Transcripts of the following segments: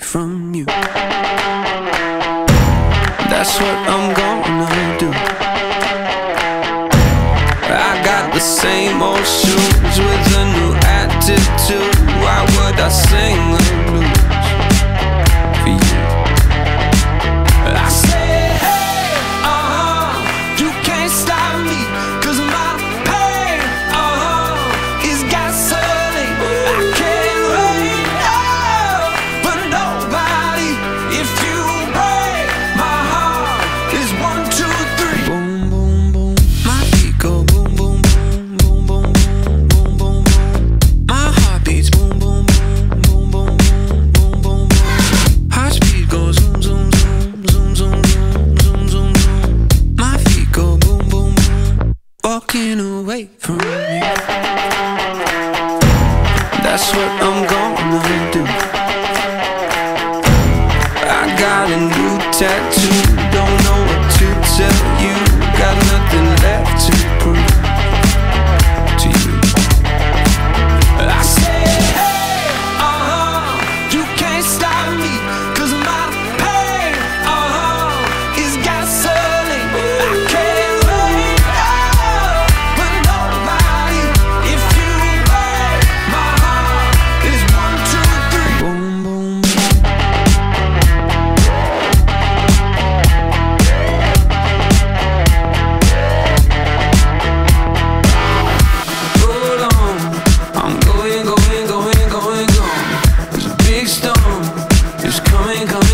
from you. That's what I'm gonna do. I got the same old shoes with a new attitude. Why would I sing Walking away from you. That's what I'm gonna do. I got a new tattoo. Don't know what to tell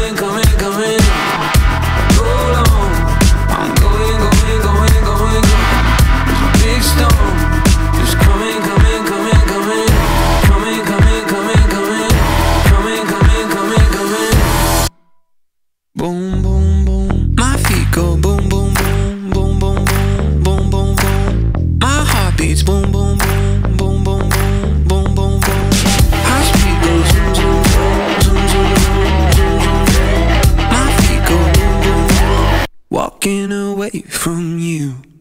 in, come in, come in. Hold on, I'm going, going, going, going. There's a big storm. Boom. Walking away from you.